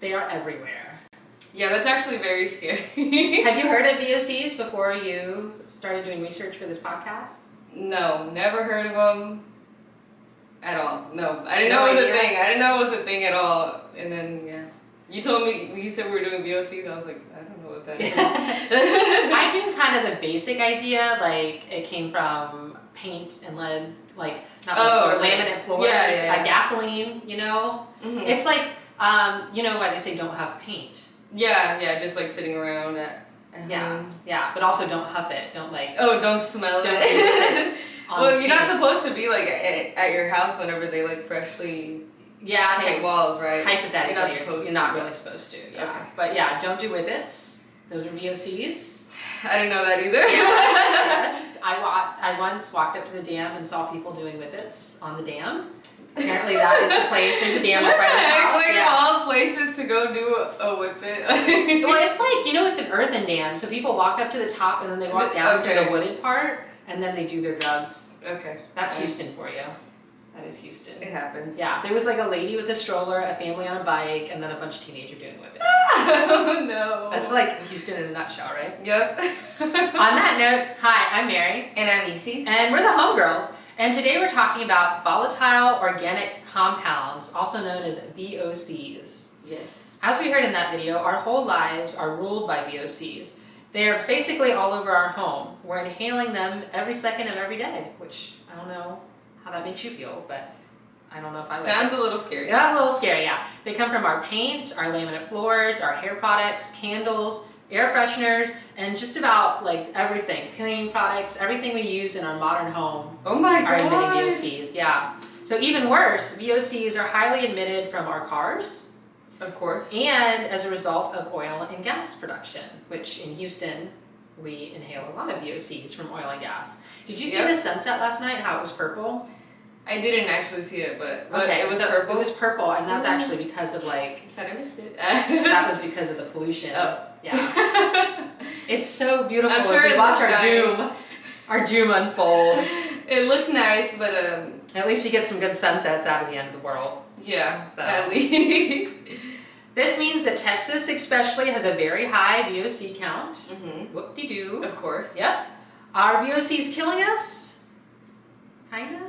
They are everywhere. Yeah, that's actually very scary. Have you heard of VOCs before you started doing research for this podcast? no, never heard of them at all. No, I didn't No know it was idea? a thing. I didn't know it was a thing at all. And then yeah, you told me you said we were doing VOCs. I was like, I don't know what that is. I knew kind of the basic idea, like it came from paint and lead, like not like Oh, floor, okay. laminate floors, Yeah, yeah, yeah. uh, gasoline, you know. Mhm. It's like, um, you know why they say don't have paint. Yeah, yeah, just like sitting around at. at Yeah, home. yeah, but also don't huff it. Don't like. Oh, don't smell Don't it. well, you're not supposed to be like at, at your house whenever they like freshly Yeah, paint walls, right? Hypothetically, You're not you're, not really supposed to. Yeah, Okay. but yeah, don't do whippets. Those are VOCs. I didn't know that either. yes, I I once walked up to the dam and saw people doing whippets on the dam. Apparently, that is the place. There's a dam right by the house. Like yeah. all places to go do a whippet. Well, it's like you know, it's an earthen dam, so people walk up to the top and then they walk down to the wooded part, and then they do their drugs. okay, That's Okay. Houston for you. That is Houston. it happens. Yeah, there was like a lady with a stroller, a family on a bike, and then a bunch of teenagers doing whippets. oh no. That's like Houston in a nutshell, right? Yep. On that note, hi, I'm Mary, and I'm Isis. and we're the Homegirls. And today we're talking about volatile organic compounds, also known as VOCs. yes. As we heard in that video, our whole lives are ruled by VOCs. They are basically all over our home. We're inhaling them every second of every day, which I don't know how that makes you feel, but I don't know if I like Sounds it. a little scary. Yeah, a little scary, yeah. They come from our paint, our laminate floors, our hair products, candles, air fresheners, and just about like everything. Cleaning products, everything we use in our modern home Oh my are god. emitting VOCs, yeah. So even worse, VOCs are highly emitted from our cars Of course. and as a result of oil and gas production, which in Houston, we inhale a lot of VOCs from oil and gas. Did you see the sunset last night, how it was purple? I didn't actually see it, but, but okay, it was so purple. It was purple, and that's Mm. actually because of like, I'm sad I missed it. that was because of the pollution. Oh. Yeah. It's so beautiful I'm as sure we it watch our nice. doom, our doom unfold. it looked nice, but um, At least we get some good sunsets out of the end of the world. yeah, So. at least. This means that Texas especially has a very high VOC count. hmm Whoop-de-doo. Of course. Yep. Are VOCs killing us? Kinda.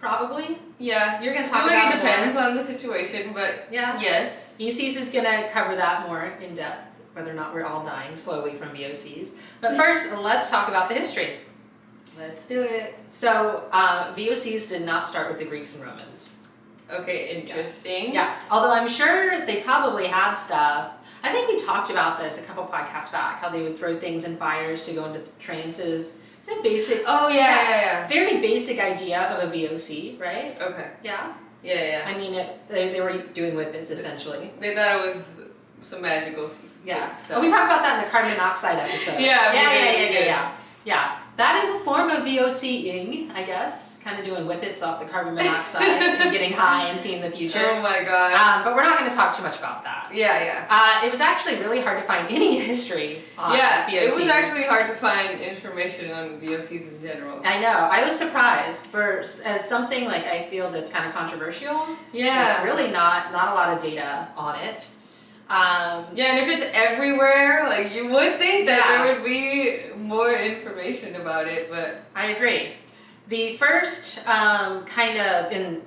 Probably. Yeah. You're gonna I talk feel like about it it depends more. on the situation, but Yeah. yes. VOCs is gonna cover that more in depth, whether or not we're all dying slowly from VOCs. But first, let's talk about the history. Let's do it. So, uh, VOCs did not start with the Greeks and Romans. Okay, interesting. Yes. Although I'm sure they probably had stuff. I think we talked about this a couple podcasts back, how they would throw things in fires to go into trances. It's a basic, Oh yeah, yeah, yeah. very basic idea of a VOC, right? Okay. Yeah. Yeah, yeah. I mean, it, they, they were doing whippets essentially. They thought it was some magical Yeah. stuff. Oh, we talked about that in the carbon monoxide episode. Yeah, Yeah, yeah, yeah, yeah, yeah. Yeah. That is a form of VOCing, I guess. Kind of doing whippets off the carbon monoxide and getting high and seeing the future. Oh my god. Um, but we're not going to talk too much about that. yeah, yeah. Uh, it was actually really hard to find any history on yeah, VOCs. it was actually hard to find information on VOCs in general. I know. I was surprised for as something like I feel that's kind of controversial. Yeah. It's really not not a lot of data on it. Um, Yeah, and if it's everywhere, like you would think that Yeah. there would be more information about it, but I agree. The first um, kind of in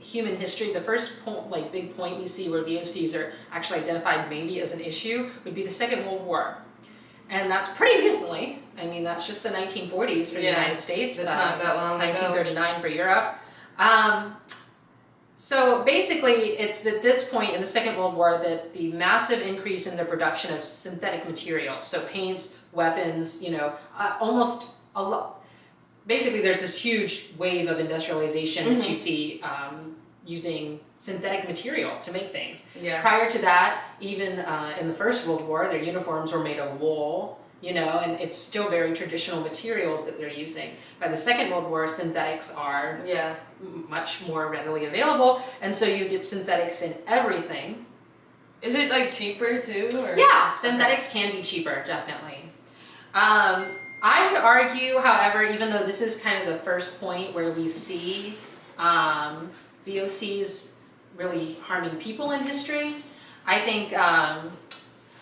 human history, the first point, like big point we see where VOCs are actually identified maybe as an issue would be the Second World War, and that's pretty recently. I mean, that's just the 1940s for the United States. it's uh, not that long ago. 1939 for Europe. Um, so basically, it's at this point in the Second World War that the massive increase in the production of synthetic materials, so paints, weapons, you know, uh, almost a lot. Basically, there's this huge wave of industrialization that you see um, using synthetic material to make things. Yeah. Prior to that, even uh, in the First World War, their uniforms were made of wool, you know, and it's still very traditional materials that they're using. By the Second World War, synthetics are Yeah. Much more readily available, and so you get synthetics in everything. Is it like cheaper too? Or? Yeah, synthetics can be cheaper, definitely. Um, I would argue, however, even though this is kind of the first point where we see um, VOCs really harming people in history, I think um,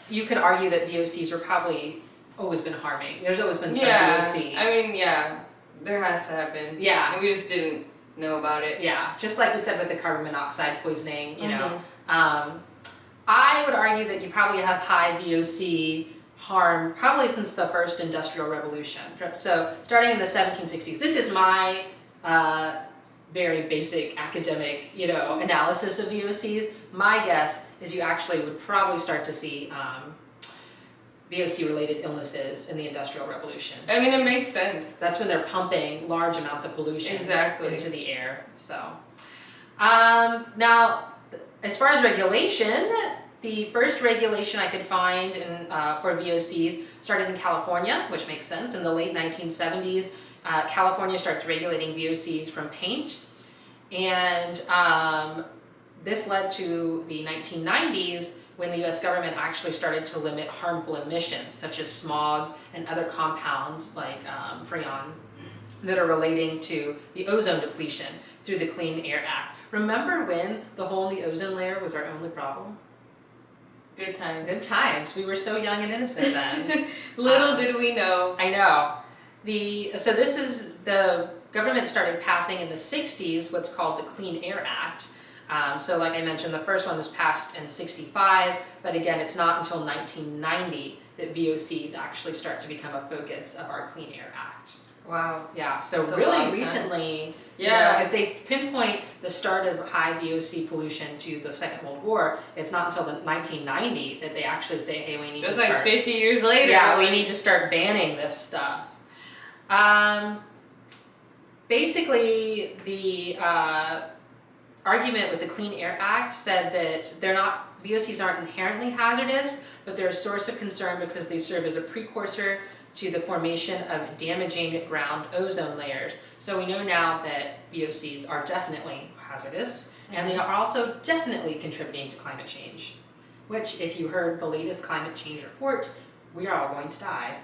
you could argue that VOCs were probably always been harming. There's always been some yeah. VOC. I mean, yeah, there has to have been. Yeah. And we just didn't know about it. Yeah, just like we said with the carbon monoxide poisoning, you know. Mhm. Um, I would argue that you probably have high VOC harm probably since the first industrial revolution. So starting in the 1760s. This is my uh, very basic academic, you know, analysis of VOCs. My guess is you actually would probably start to see um, VOC-related illnesses in the industrial revolution. I mean, it makes sense. That's when they're pumping large amounts of pollution Exactly. into the air. So, um, now, as far as regulation, the first regulation I could find in, uh, for VOCs started in California, which makes sense. In the late 1970s, uh, California starts regulating VOCs from paint, and um, this led to the 1990s when the U.S. government actually started to limit harmful emissions, such as smog and other compounds like um, freon that are relating to the ozone depletion through the Clean Air Act. Remember when the hole in the ozone layer was our only problem? Good times. Good times. We were so young and innocent then. Little Um, did we know. I know. The so this is the government started passing in the 60s what's called the Clean Air Act. Um, so like I mentioned, the first one was passed in 65, but again, it's not until 1990 that VOCs actually start to become a focus of our Clean Air Act. Wow. Yeah, so That's really recently, you Yeah. know, if they pinpoint the start of high VOC pollution to the Second World War, it's not until the 1990 that they actually say, hey, we need That's to like start. 50 years later. Yeah, we need to start banning this stuff. Um, basically, the uh, argument with the Clean Air Act said that they're not VOCs aren't inherently hazardous, but they're a source of concern because they serve as a precursor to the formation of damaging ground ozone layers. So we know now that VOCs are definitely hazardous, and they are also definitely contributing to climate change. Which, if you heard the latest climate change report, we are all going to die.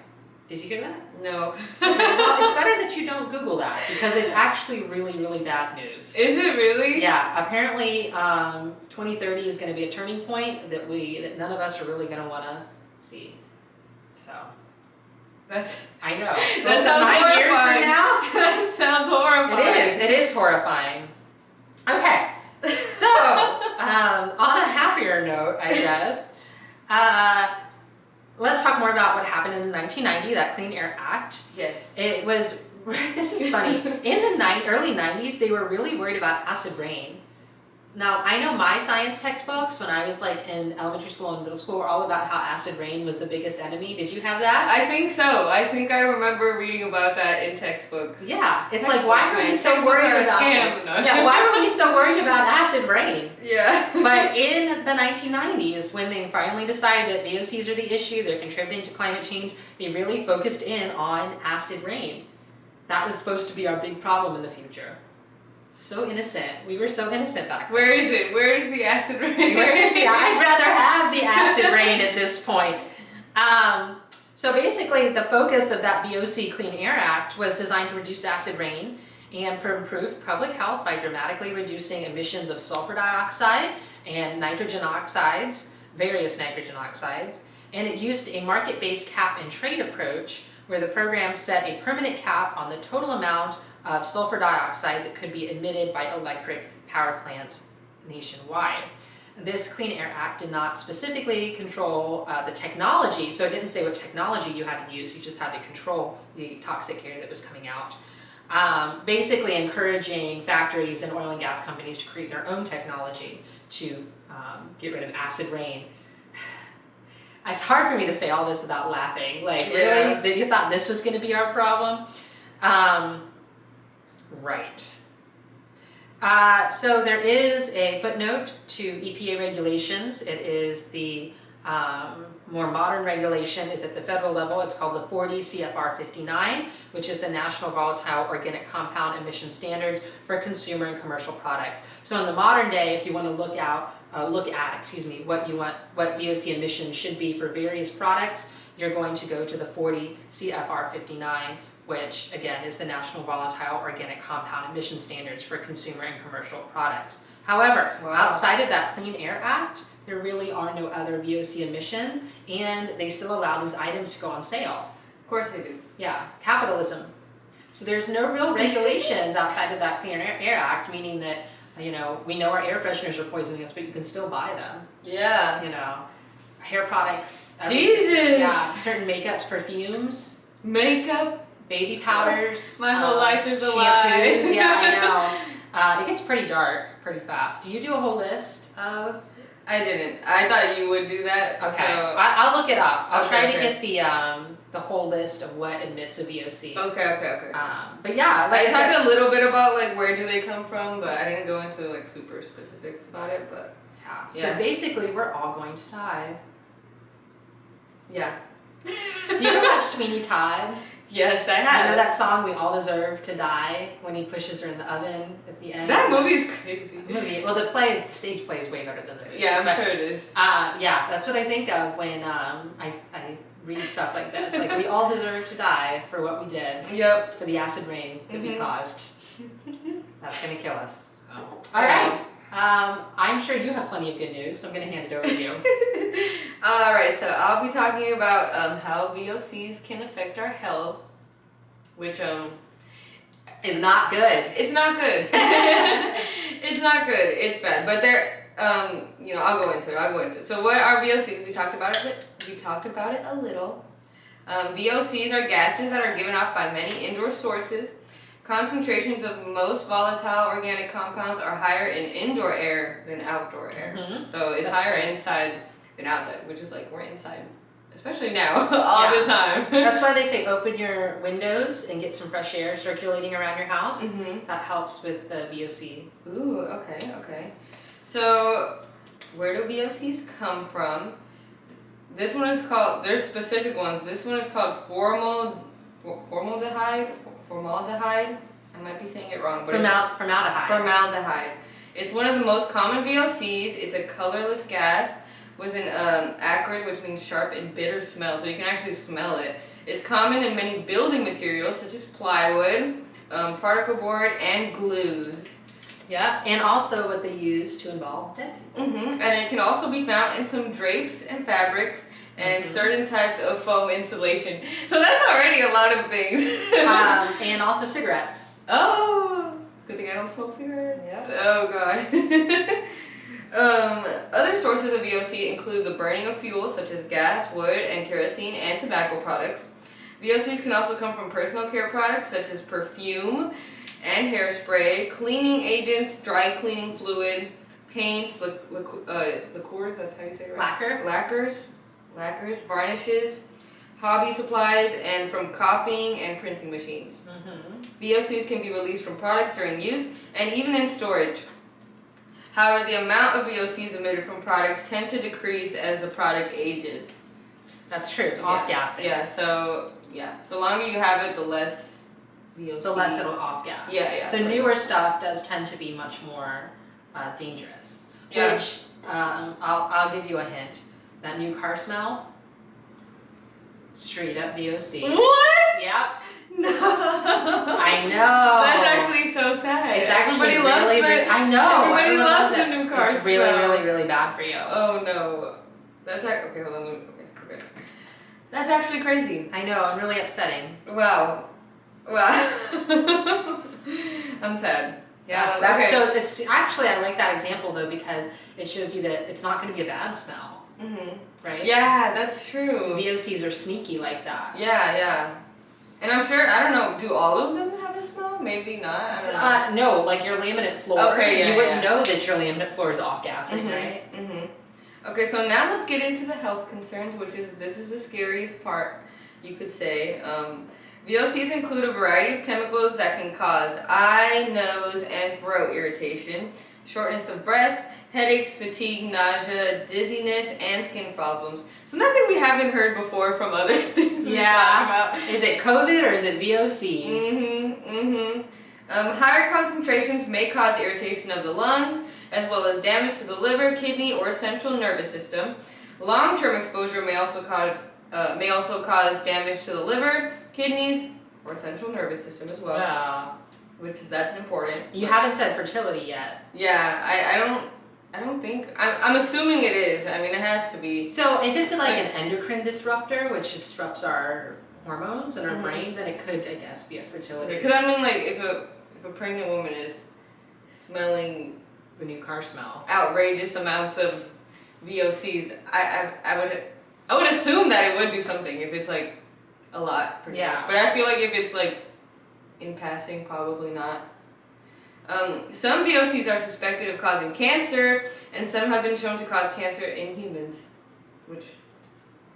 Did you hear that? No. well, it's better that you don't Google that because it's actually really, really bad news. Is it really? Yeah, apparently, um, 2030 is going to be a turning point that we that none of us are really going to want to see. So That's I know. That Well, sounds nine years from now. that sounds horrifying. It is. It is horrifying. Okay. So, um, on a happier note, I guess, uh, let's talk more about what happened in 1990, that Clean Air Act. Yes. It was, this is funny, in the ni- early 90s, they were really worried about acid rain. Now, I know my science textbooks when I was like in elementary school and middle school were all about how acid rain was the biggest enemy. Did you have that? I think so. I think I remember reading about that in textbooks. Yeah, it's like, why were Textbooks, you so worried about scam. No. Yeah, why were you so worried acid rain? Yeah. But in the 1990s, when they finally decided that VOCs are the issue, they're contributing to climate change, they really focused in on acid rain. That was supposed to be our big problem in the future. So innocent. We were so innocent back then. Where is it? Where is the acid rain? Where is the? I'd rather have the acid rain at this point. Um, so basically, the focus of that VOC Clean Air Act was designed to reduce acid rain and improve public health by dramatically reducing emissions of sulfur dioxide and nitrogen oxides, various nitrogen oxides. And it used a market-based cap and trade approach where the program set a permanent cap on the total amount of sulfur dioxide that could be emitted by electric power plants nationwide. This Clean Air Act did not specifically control uh, the technology, so it didn't say what technology you had to use, you just had to control the toxic air that was coming out. Um, basically encouraging factories and oil and gas companies to create their own technology to um, get rid of acid rain. It's hard for me to say all this without laughing. Like, Yeah. really? That you thought this was going to be our problem? Um, right. Uh, so there is a footnote to EPA regulations. It is the um, more modern regulation is at the federal level. It's called the 40 CFR 59, which is the National Volatile Organic Compound Emission Standards for consumer and commercial products. So in the modern day, if you want to look out, uh, look at, excuse me, what you want, what VOC emissions should be for various products, you're going to go to the 40 CFR 59, which again is the National Volatile Organic Compound Emission Standards for consumer and commercial products. However, Wow. outside of that Clean Air Act, there really are no other VOC emissions, and they still allow these items to go on sale. Of course they do. Yeah, capitalism. So there's no real regulations outside of that Clean Air Air Act, meaning that you know we know our air fresheners are poisoning us, but you can still buy them. Yeah. You know, hair products. every- Jesus. Yeah, certain makeups, perfumes, Makeup. baby powders. My whole um, life is a lie. Yeah, I know. Uh, it gets pretty dark pretty fast. Do you do a whole list of? I didn't. I thought you would do that. Okay, So. I, I'll look it up. I'll Okay, try to okay. get the um, the whole list of what admits a VOC. Okay. Okay. Okay. Um, but yeah, like I talked a little bit about like where do they come from, but I didn't go into like super specifics about it. But yeah. So Yeah. basically, we're all going to die. yeah. Do you ever watch Sweeney Todd? Yes, I have. You know that song "We All Deserve to Die" when he pushes her in the oven at the end. That movie's crazy. The movie. Well, the play is the stage play is way better than the movie. Yeah, I'm but, sure it is. Uh, yeah, that's what I think of when um, I, I read stuff like this. Like we all deserve to die for what we did, Yep. for the acid rain that we Mhm. caused. That's gonna kill us. So. All right. Um, I'm sure you have plenty of good news, so I'm gonna hand it over to you. All right, so I'll be talking about um, how VOCs can affect our health, which um, Is not good. it's not good. it's not good. It's bad, but they're um, you know, I'll go into it. I'll go into it. So, what are VOCs? We talked about it. We talked about it a little. Um, VOCs are gases that are given off by many indoor sources. Concentrations of most volatile organic compounds are higher in indoor air than outdoor air. Mhm. So it's That's higher right. inside than outside, which is like we're inside, especially now, all the time. That's why they say open your windows and get some fresh air circulating around your house. hmm That helps with the VOC. Ooh, okay, okay. So, where do VOCs come from? This one is called. There's specific ones. This one is called formal, for, formaldehyde. Formaldehyde. I might be saying it wrong, but it's Formal, formaldehyde. formaldehyde. It's one of the most common VOCs. It's a colorless gas with an um, acrid, which means sharp and bitter smell. So you can actually smell it. It's common in many building materials such as plywood, um, particle board, and glues. yeah, and also what they use to involve dead. hmm And it can also be found in some drapes and fabrics and Mhm. certain types of foam insulation. So that's already a lot of things. um, and also cigarettes. oh, good thing I don't smoke cigarettes. Yeah. Oh god. um, other sources of VOC include the burning of fuels such as gas, wood, and kerosene, and tobacco products. VOCs can also come from personal care products such as perfume and hairspray, cleaning agents, dry cleaning fluid, paints, liq- liqu- uh, liqueurs, that's how you say it, right? Lacquer. Lacquers, lacquers, varnishes, hobby supplies, and from copying and printing machines. Mm-hmm. VOCs can be released from products during use and even in storage. However, the amount of VOCs emitted from products tend to decrease as the product ages. That's true. It's off gassing. Yeah, so yeah, the longer you have it, the less VOC. The less it'll off gas. Yeah, yeah. So newer stuff does tend to be much more uh, dangerous. Yeah. Which um, I'll I'll give you a hint. That new car smell. Straight up VOC. What? Yep. No. I know. That's actually so sad. It's actually Everybody loves really, really, I know. Everybody everyone loves it. the new car It's really, smell. really, really bad for you. Oh no. That's okay. Hold on. Okay, okay. That's actually crazy. I know, I'm really upsetting. Wow. Wow. I'm sad. Yeah. Um, that, okay. So it's actually I like that example though because it shows you that it's not going to be a bad smell, hmm right? Yeah, that's true. VOCs are sneaky like that. Yeah, yeah. And I'm sure I don't know. Do all of them have a smell? Maybe not. Uh, no, like your laminate floor. Okay, yeah, You wouldn't yeah. know that your laminate floor is off gassing, right? Mm-hmm. Okay, so now let's get into the health concerns, which is this is the scariest part, you could say. Um, VOCs include a variety of chemicals that can cause eye, nose, and throat irritation, shortness of breath, headaches, fatigue, nausea, dizziness, and skin problems. So nothing we haven't heard before from other things Yeah. Is it COVID or is it VOCs? Mm-hmm, mm-hmm. Um, higher concentrations may cause irritation of the lungs, as well as damage to the liver, kidney, or central nervous system. Long-term exposure may also cause uh, may also cause damage to the liver, kidneys, or central nervous system as well, Wow. Which is that's important. You haven't said fertility yet. Yeah, I, I don't I don't think. I'm, I'm assuming it is. I mean, it has to be. So if it's like an endocrine disruptor, which disrupts our hormones and our Mhm. brain, then it could, I guess, be a fertility. Because I mean, like, if a if a pregnant woman is smelling The new car smell. outrageous amounts of VOCs, I, I I would I would assume that it would do something if it's like a lot. Yeah. much. But I feel like if it's like in passing, probably not. Um, some VOCs are suspected of causing cancer, and some have been shown to cause cancer in humans, which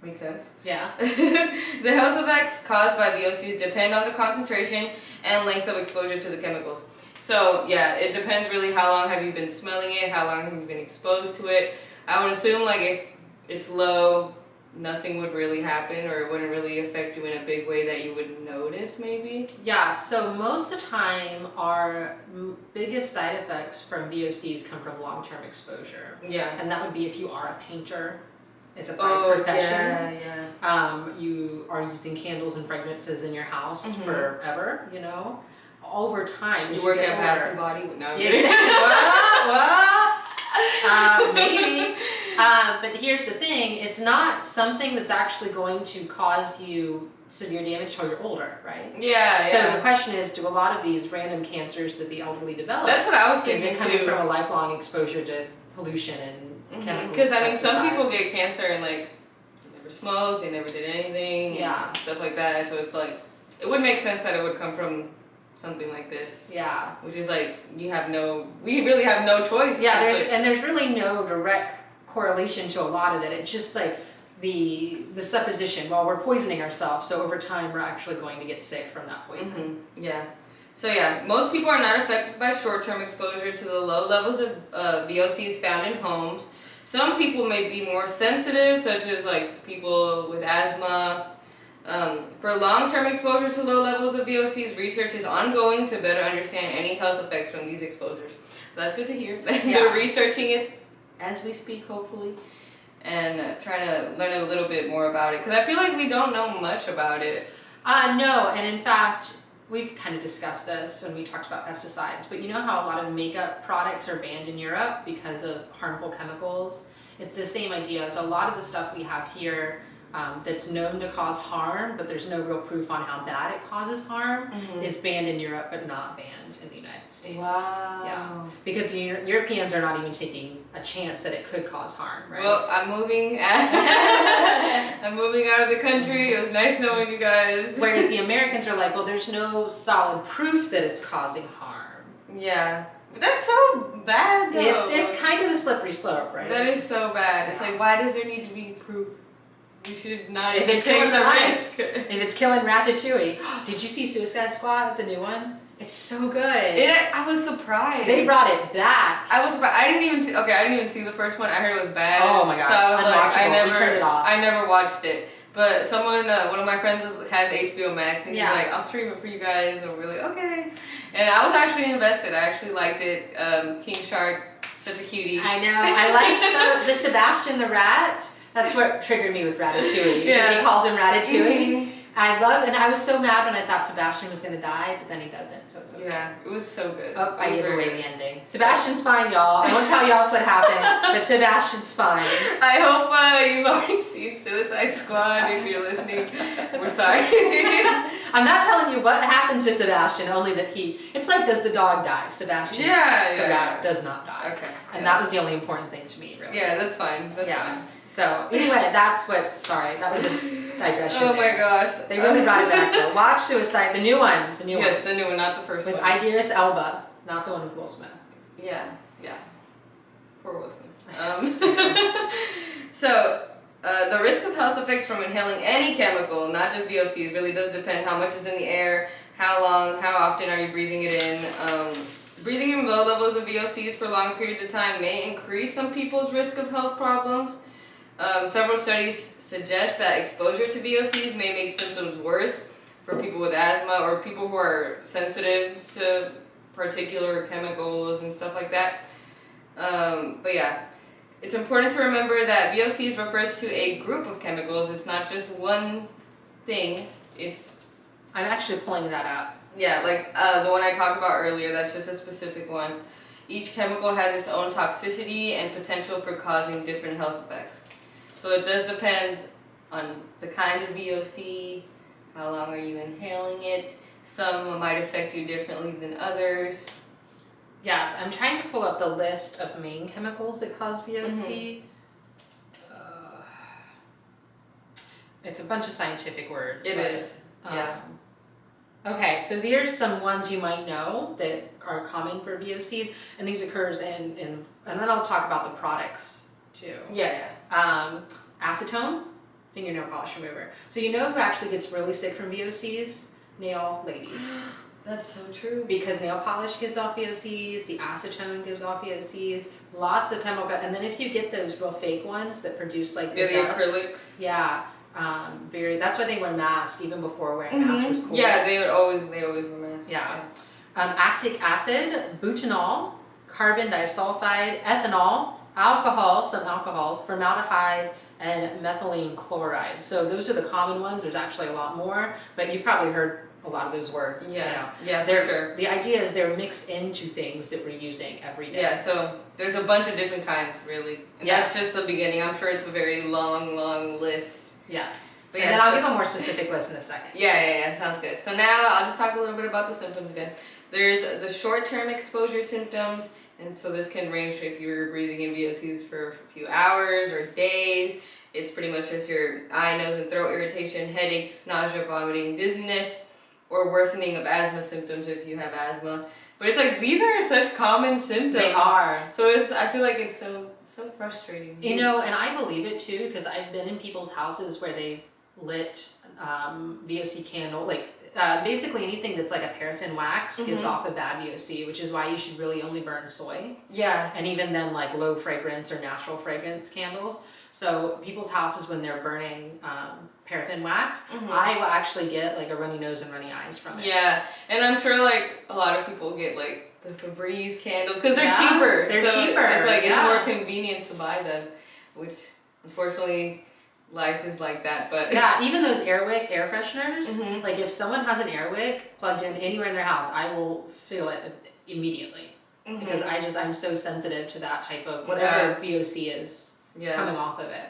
makes sense. Yeah. the health effects caused by VOCs depend on the concentration and length of exposure to the chemicals. So yeah, it depends really how long have you been smelling it, how long have you been exposed to it. I would assume like if it's low, nothing would really happen or it wouldn't really affect you in a big way that you would notice maybe. Yeah, so most of the time, our biggest side effects from VOCs come from long term exposure. Yeah. And that would be if you are a painter, it's a Oh profession. yeah, yeah. Um, you are using candles and fragrances in your house Mhm. forever, you know? Over time, as You work at Bath and Body. No, Yeah, well, well, uh, maybe. Uh, but here's the thing: it's not something that's actually going to cause you severe damage till you're older, right? Yeah, so yeah. the question is, do a lot of these random cancers that the elderly develop That's what I was is thinking it coming too. from a lifelong exposure to pollution and chemicals? Because I mean, some people get cancer and like they never smoked, they never did anything, Yeah. stuff like that. So it's like it would make sense that it would come from something like this, Yeah, which is like you have no, we really have no choice. yeah. There's like- and there's really no direct correlation to a lot of it. It's just like the the supposition. Well, we're poisoning ourselves, so over time we're actually going to get sick from that poison. Mhm, Yeah. So yeah, most people are not affected by short-term exposure to the low levels of uh, VOCs found in homes. Some people may be more sensitive, such as like people with asthma. Um, for long-term exposure to low levels of VOCs, research is ongoing to better understand any health effects from these exposures. So that's good to hear. Yeah. They're researching it as we speak, hopefully, and trying to learn a little bit more about it. Because I feel like we don't know much about it. Uh, no, and in fact, we've kind of discussed this when we talked about pesticides, but you know how a lot of makeup products are banned in Europe because of harmful chemicals? It's the same idea. So a lot of the stuff we have here um, that's known to cause harm, but there's no real proof on how bad it causes harm, is banned in Europe but not banned in the United States. Wow. Yeah. Because the Eu- Europeans are not even taking a chance that it could cause harm, right? Well, I'm moving. I'm moving out of the country. It was nice knowing you guys. Whereas the Americans are like, well, there's no solid proof that it's causing harm. yeah, but that's so bad. Though. It's it's kind of a slippery slope, right? that is so bad. It's like, why does there need to be proof? You should not If even it's take killing the risk. if it's killing Ratatouille, did you see Suicide Squad, the new one? It's so good. It, I was surprised. they brought it back. I was surprised. I didn't even see. Okay, I didn't even see the first one. I heard it was bad. Oh my God, So I was like, I. We never, turned it off. I never watched it. But someone, uh, one of my friends has HBO Max, and Yeah. he's like, "I'll stream it for you guys." And we're like, "Okay." And I was actually invested. I actually liked it. Um, King Shark, such a cutie. I know. I liked the, the Sebastian the rat. That's what triggered me with Ratatouille. Because Yeah. he calls him Ratatouille. Mhm. I love, and I was so mad when I thought Sebastian was going to die, but then he doesn't. So it's okay. Yeah, it was so good. Oh, I gave away the ending. Sebastian's fine, y'all. I won't tell y'all what happened, but Sebastian's fine. I hope uh, you've already seen Suicide Squad. If you're listening, we're sorry. I'm not telling you what happens to Sebastian, only that he. It's like, does the dog die? Sebastian, yeah, the yeah. does not die. Okay. And yeah. that was the only important thing to me, really. Yeah, that's fine. That's Yeah. fine. So, anyway, that's what. Sorry, that was a digression. Oh my gosh. They really brought it back, though. Watch Suicide, the new one. The new Yes, one. Yes, the new one, not the first With one. Idris Elba, not the one with Will Smith. Yeah, yeah. Poor Will Smith. Um, so, uh, the risk of health effects from inhaling any chemical, not just VOCs, really does depend how much is in the air, how long, how often are you breathing it in. Um, breathing in low levels of VOCs for long periods of time may increase some people's risk of health problems. Um, several studies suggest that exposure to VOCs may make symptoms worse for people with asthma or people who are sensitive to particular chemicals and stuff like that. Um, but yeah, it's important to remember that VOCs refers to a group of chemicals. It's not just one thing. It's I'm actually pulling that up. yeah, like uh, the one I talked about earlier. That's just a specific one. each chemical has its own toxicity and potential for causing different health effects. So it does depend on the kind of VOC, how long are you inhaling it. Some might affect you differently than others. Yeah, I'm trying to pull up the list of main chemicals that cause VOC. Mm-hmm. Uh, it's a bunch of scientific words. It but, is, yeah. um, okay, so here's some ones you might know that are common for VOC, and these occurs in, in and then I'll talk about the products too. Yeah, Um, acetone, fingernail polish remover. So you know who actually gets really sick from VOCs? Nail ladies. That's so true. because nail polish gives off VOCs, the acetone gives off VOCs, lots of chemical, and then if you get those real fake ones that produce like the Yeah, acrylics. yeah, um, very. That's why they wear masks even before wearing masks was cool. Mm-hmm. Yeah, they would always they always wear masks. Yeah. Um, acetic acid, butanol, carbon disulfide, ethanol, alcohol, some alcohols, formaldehyde, and methylene chloride. So those are the common ones. There's actually a lot more, but you've probably heard a lot of those words. you know. Yeah, yeah, They're, sure. The idea is they're mixed into things that we're using every day. Yeah, so there's a bunch of different kinds, really. And Yes. that's just the beginning. I'm sure it's a very long, long list. Yes. But and yeah, then I'll give a more specific list in a second. Yeah, yeah, yeah, sounds good. So now I'll just talk a little bit about the symptoms again. There's the short-term exposure symptoms, and so this can range if you're breathing in VOCs for a few hours or days. It's pretty much just your eye, nose, and throat irritation, headaches, nausea, vomiting, dizziness, or worsening of asthma symptoms if you have asthma. But it's like these are such common symptoms. They are. So it's I feel like it's so so frustrating. You know, and I believe it too because I've been in people's houses where they lit um, VOC candle, like uh, basically anything that's like a paraffin wax gives Mhm. off a bad VOC, which is why you should really only burn soy. Yeah. And even then, like low fragrance or natural fragrance candles. So people's houses when they're burning um, paraffin wax, Mhm. I will actually get like a runny nose and runny eyes from it. Yeah, and I'm sure like a lot of people get like the Febreze candles because they're Yeah, cheaper. they're so cheaper, It's like yeah. it's more convenient to buy them, which unfortunately life is like that. But Yeah, even those Airwick air fresheners. Mhm. Like if someone has an Airwick plugged in anywhere in their house, I will feel it immediately Mhm. because I just I'm so sensitive to that type of whatever VOC is yeah, coming off of it.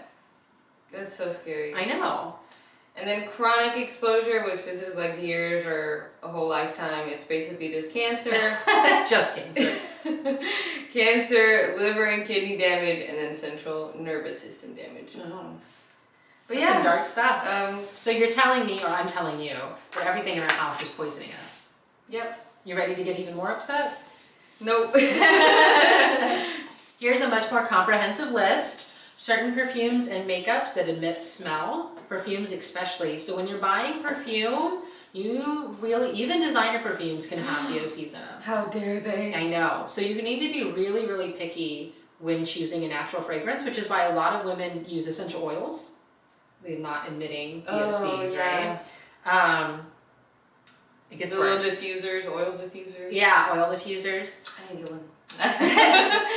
that's so scary. I know. And then chronic exposure, which this is like years or a whole lifetime. It's basically just cancer, just cancer. cancer, liver and kidney damage, and then central nervous system damage. Oh, But that's some dark stuff. um, So you're telling me, or I'm telling you, that everything in our house is poisoning us. yep, You ready to get even more upset? nope. Here's a much more comprehensive list. Certain perfumes and makeups that emit smell, perfumes especially. So when you're buying perfume, you really, even designer perfumes can have VOCs in them. How dare they? I know. So you need to be really, really picky when choosing a natural fragrance, which is why a lot of women use essential oils. They're not emitting VOCs, Oh, yeah. right? Um, it gets little worse. diffusers, oil diffusers. Yeah, oil diffusers. I need one.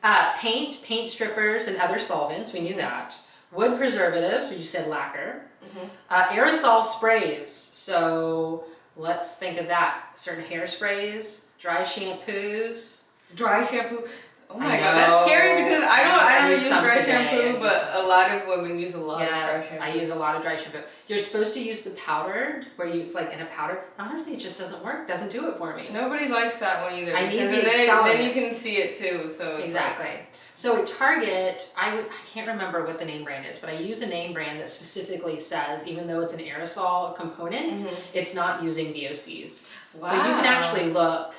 Uh, paint, paint strippers, and other solvents. We knew that. Wood preservatives, you said lacquer. Mhm. Uh, aerosol sprays. So let's think of that. Certain hairsprays, dry shampoos. Dry shampoo. Oh my god, that's scary because I don't I I don't use use dry shampoo, but a lot of women use a lot yes, of dry I use a lot of dry shampoo. You're supposed to use the powdered, where you it's like in a powder. Honestly, it just doesn't work. Doesn't do it for me. Nobody likes that one either. I need the then, then you can see it too. So it's Exactly. So at Target, I would I can't remember what the name brand is, but I use a name brand that specifically says even though it's an aerosol component, Like, it's not using VOCs. wow. So you can actually look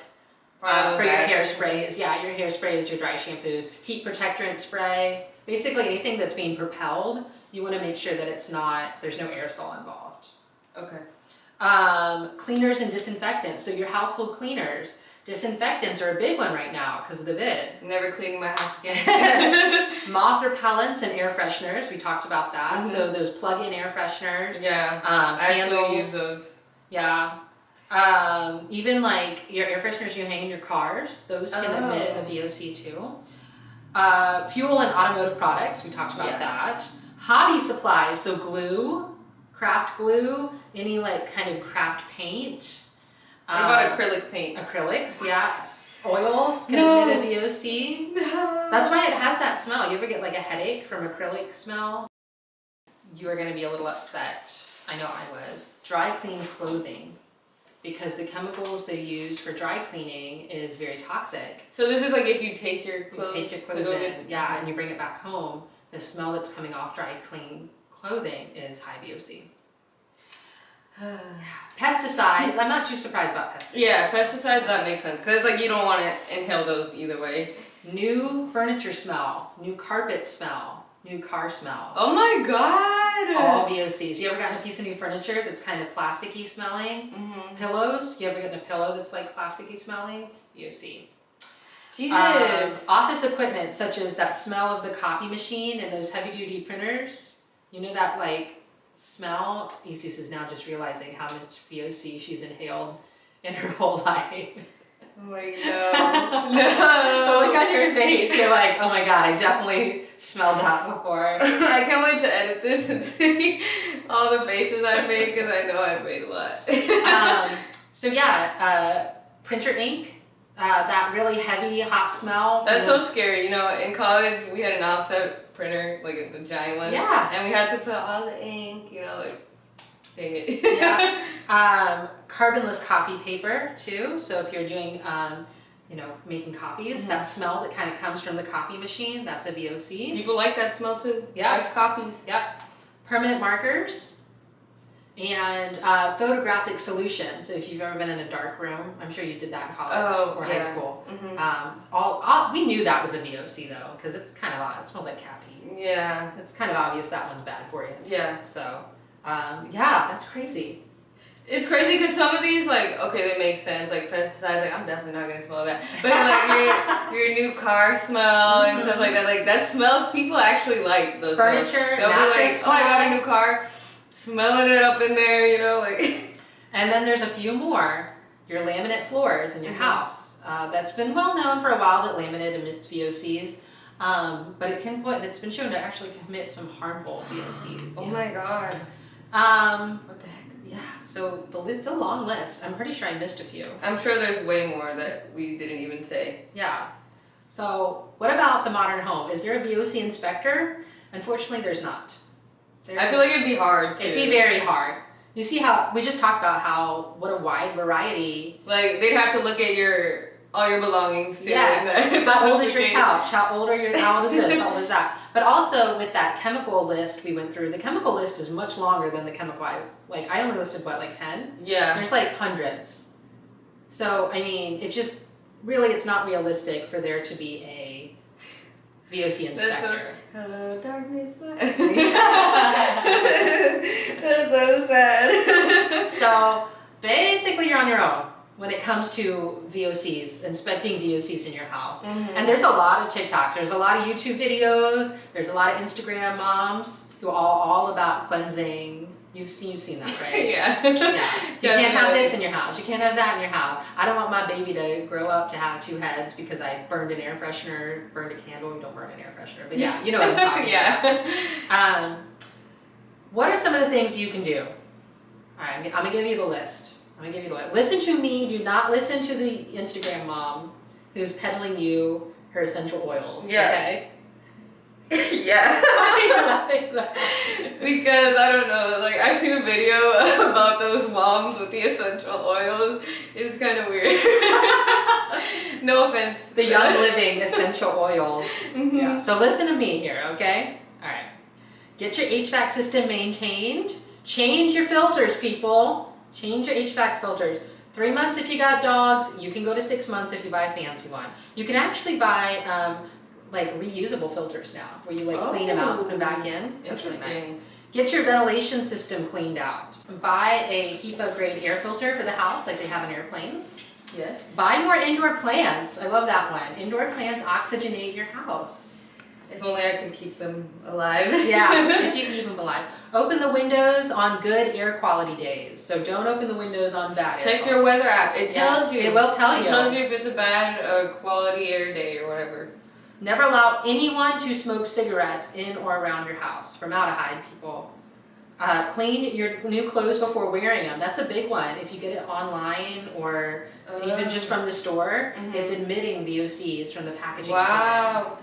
uh, Oh, for your okay. hairsprays. Yeah, your hairsprays, your dry shampoos, heat protectorant spray, basically anything that's being propelled. You want to make sure that it's not there's no aerosol involved. Okay. Um, cleaners and disinfectants. So your household cleaners, disinfectants are a big one right now because of the vid. Never cleaning my house again. Moth repellents and air fresheners. We talked about that. Mhm. So those plug-in air fresheners, yeah. um, I actually use those. Yeah. Um, even like your air fresheners you hang in your cars, those can Oh. emit a VOC too. Uh, fuel and automotive products, we talked about Yeah. that. Hobby supplies, so glue, craft glue, any like kind of craft paint. What about Um, acrylic paint? acrylics? Yeah. oils can No. emit a VOC. No. That's why it has that smell. You ever get like a headache from acrylic smell? You are going to be a little upset. I know I was. Dry clean clothing. Because the chemicals they use for dry cleaning is very toxic. So this is like if you take your You clothes, take your clothes in, yeah, and you bring it back home, the smell that's coming off dry clean clothing is high VOC. Pesticides, I'm not too surprised about pesticides. yeah, pesticides that makes sense because it's like you don't want to inhale those either way. New furniture smell, new carpet smell, new car smell. Oh my god. All VOCs. You ever gotten a piece of new furniture that's kind of plasticky smelling? hmm Pillows. You ever gotten a pillow that's like plasticky smelling? VOC. Jesus. Um, office equipment such as that smell of the copy machine and those heavy duty printers. You know that like smell? Isis is now just realizing how much VOC she's inhaled in her whole life. Oh my god. no. look on your face, you're like, oh my god, I definitely smelled that before. I can't wait to edit this and see all the faces I made because I know I made a lot. um, so yeah, uh, printer ink, uh, that really heavy, hot smell. That's so scary. You know, in college we had an offset printer, like the giant one. Yeah. And we had to put all the ink, you know, like Yeah. Um, carbonless copy paper too. So if you're doing, um, you know, making copies, Mhm. that smell that kind of comes from the copy machine, that's a VOC. People like that smell too. Yeah. Nice copies. Yep. Permanent markers and uh, photographic solution. So if you've ever been in a dark room, I'm sure you did that in college Oh, or yeah. high school. hmm Um, all, all we knew that was a VOC though, because it's kind of odd. It smells like cat pee. Yeah. It's kind of obvious that one's bad for you. Yeah. So, um, yeah, that's crazy. It's crazy because some of these, like, okay, they make sense. Like pesticides, like I'm definitely not gonna smell that. But like your your new car smell and stuff like that, like that smells. People actually like those smells. Furniture, They'll be like, mattress oh, I got a new car, smelling it up in there, you know, like. And then there's a few more. Your laminate floors in your Mhm. house. Uh, that's been well known for a while that laminate emits VOCs, um, but it can put. It's been shown to actually commit some harmful VOCs. Oh yeah. my god. Um, What the heck? yeah. So the it's a long list. I'm pretty sure I missed a few. I'm sure there's way more that we didn't even say. Yeah. So what about the modern home? Is there a VOC inspector? Unfortunately, there's not. I feel like it'd be hard to. it'd be very hard. You see how we just talked about how what a wide variety like they'd have to look at your all your belongings too. Yes. How that- old is your couch? How old are your? How old is this? How old is that? But also with that chemical list we went through, the chemical list is much longer than the chemical. I, like I only listed what like ten. Yeah. There's like hundreds. So I mean, it just really it's not realistic for there to be a VOC That's so- inspector. Hello, darkness, my. That's so sad. so basically, you're on your own when it comes to VOCs, inspecting VOCs in your house. Mhm. And there's a lot of TikToks. There's a lot of YouTube videos. There's a lot of Instagram moms who are all, all about cleansing. You've seen you've seen that, right? yeah. Yeah. You can't have this in your house. You can't have that in your house. I don't want my baby to grow up to have two heads because I burned an air freshener, burned a candle. Don't burn an air freshener, but yeah, you know what I'm talking about. yeah. Um, what are some of the things you can do? All right, I'm, I'm gonna give you the list. I'm gonna give you the list. Listen to me. Do not listen to the Instagram mom who's peddling you her essential oils. Yeah. Okay. yeah. Why are you laughing though? because I don't know, like I've seen a video about those moms with the essential oils. It's kind of weird. no offense. the Young Living essential oils. Mhm. Yeah. So listen to me here, okay? All right. Get your HVAC system maintained. Change your filters, people. Change your HVAC filters. Three months if you got dogs. You can go to six months if you buy a fancy one. You can actually buy um, like reusable filters now, where you like clean them out and put them back in. That's really nice. Interesting. Get your ventilation system cleaned out. Buy a HEPA grade air filter for the house, like they have on airplanes. Yes. Buy more indoor plants. I love that one. Indoor plants oxygenate your house. If only I could keep them alive. Yeah, if you can keep them alive. Open the windows on good air quality days. So don't open the windows on bad air Check your weather app. It Yes, tells you. it will tell It you. tells you if it's a bad uh, quality air day or whatever. Never allow anyone to smoke cigarettes in or around your house. Formaldehyde, people. Uh, clean your new clothes before wearing them. That's a big one. If you get it online or even just from the store, Mhm. it's admitting VOCs from the packaging. Wow.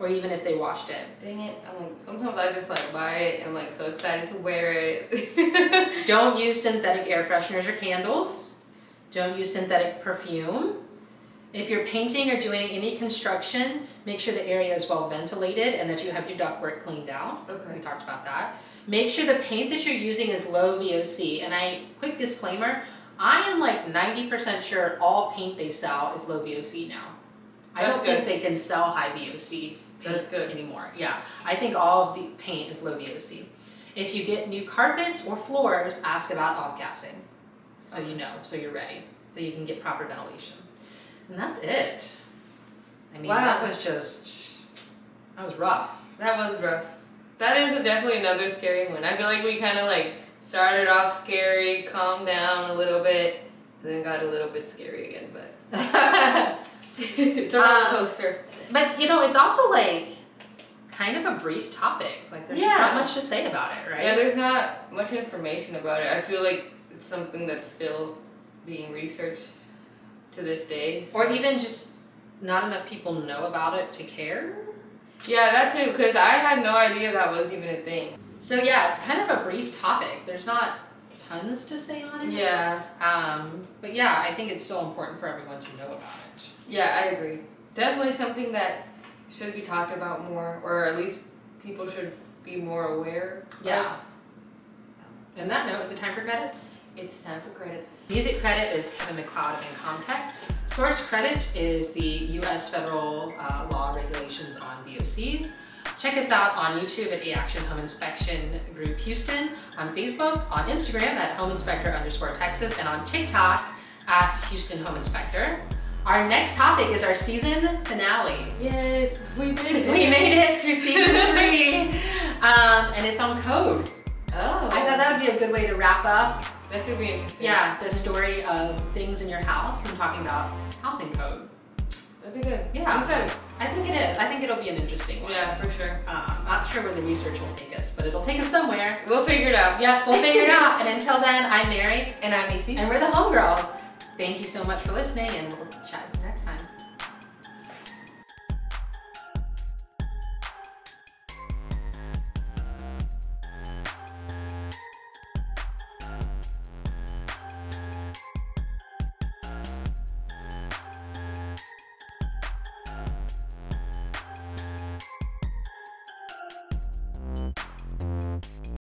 Or even if they washed it. Dang it! I'm like sometimes I just like buy it. I'm like so excited to wear it. Don't use synthetic air fresheners or candles. Don't use synthetic perfume. If you're painting or doing any construction, make sure the area is well ventilated and that you have your ductwork cleaned out. Okay. We talked about that. Make sure the paint that you're using is low VOC. And I, quick disclaimer, I am like 90% sure all paint they sell is low VOC now. I That's don't good. think they can sell high VOC That's good. anymore. Yeah, I think all of the paint is low VOC. If you get new carpets or floors, ask about off-gassing. So you know, so you're ready, so you can get proper ventilation. And that's it. I mean, Wow. that was just, that was rough. That was rough. That is definitely another scary one. I feel like we kind of like started off scary, calmed down a little bit, and then got a little bit scary again. But it's a roller Um, coaster. But you know, it's also like kind of a brief topic. Like there's just Yeah. not much to say about it, right? Yeah, there's not much information about it. I feel like it's something that's still being researched to this day. so- or even just not enough people know about it to care. Yeah, that too. Because I had no idea that was even a thing. So yeah, it's kind of a brief topic. There's not tons to say on it. Yeah, Um, but yeah, I think it's so important for everyone to know about it. yeah, I agree. Definitely something that should be talked about more, or at least people should be more aware. of. Yeah. And that note, is it time for credits? It's time for credits. Music credit is Kevin MacLeod of Incompetech. Source credit is the U.S. federal uh, law regulations on VOCs. Check us out on YouTube at A Action Home Inspection Group Houston, on Facebook, on Instagram at Home Inspector underscore Texas, and on TikTok at Houston Home Inspector. Our next topic is our season finale. Yay, we made it. We made it through season three, um, and it's on code. Oh, I thought that would be a good way to wrap up that should be interesting. yeah, the story of things in your house and talking about housing code. that'd be good. Yeah. I'm excited. I think it is. I think it'll be an interesting one. Yeah, for sure. Um, not sure where the research will take us, but it'll take us somewhere. We'll figure it out. Yeah, we'll figure it out. And until then, I'm Mary, And I'm Macy. and we're the Homegirls. Thank you so much for listening, and we'll chat with you next time.